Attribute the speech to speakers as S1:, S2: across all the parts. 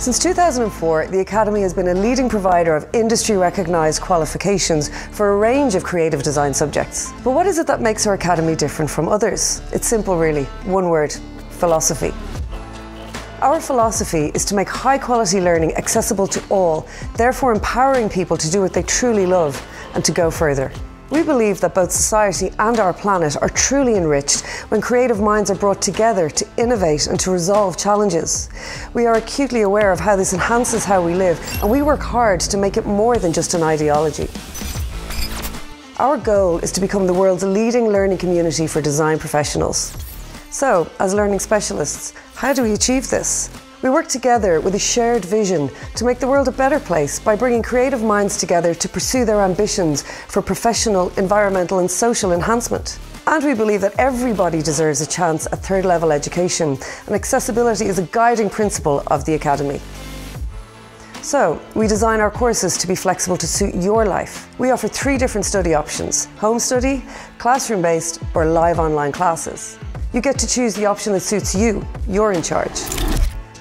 S1: Since 2004, the Academy has been a leading provider of industry recognised qualifications for a range of creative design subjects. But what is it that makes our Academy different from others? It's simple, really. One word philosophy. Our philosophy is to make high quality learning accessible to all, therefore empowering people to do what they truly love and to go further. We believe that both society and our planet are truly enriched when creative minds are brought together to innovate and to resolve challenges. We are acutely aware of how this enhances how we live, and we work hard to make it more than just an ideology. Our goal is to become the world's leading learning community for design professionals. So, as learning specialists, how do we achieve this? We work together with a shared vision to make the world a better place by bringing creative minds together to pursue their ambitions for professional, environmental, and social enhancement. And we believe that everybody deserves a chance at third level education, and accessibility is a guiding principle of the Academy. So, we design our courses to be flexible to suit your life. We offer three different study options home study, classroom based, or live online classes. You get to choose the option that suits you. You're in charge.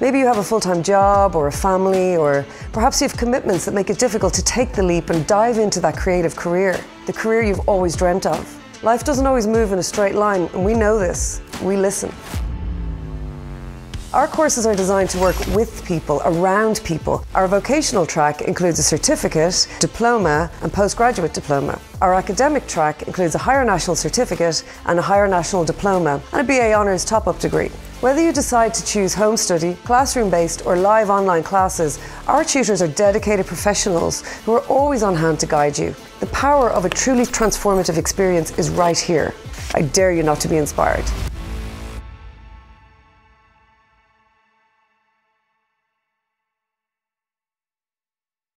S1: Maybe you have a full time job or a family, or perhaps you have commitments that make it difficult to take the leap and dive into that creative career, the career you've always dreamt of. Life doesn't always move in a straight line, and we know this. We listen. Our courses are designed to work with people, around people. Our vocational track includes a certificate, diploma, and postgraduate diploma. Our academic track includes a higher national certificate and a higher national diploma and a BA Honours top up degree. Whether you decide to choose home study, classroom based, or live online classes, our tutors are dedicated professionals who are always on hand to guide you. The power of a truly transformative experience is right here. I dare you not to be inspired.